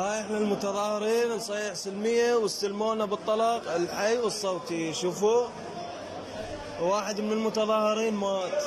هاي إحنا المتظاهرين نصيح سلمية واستلمونا بالطلاق الحي والصوتي. شوفوا واحد من المتظاهرين مات